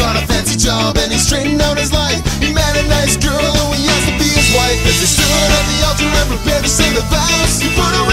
got a fancy job and he straightened out his life. He met a nice girl and he asked to be his wife. As they stood at the altar and prepared to say the vows, he put away.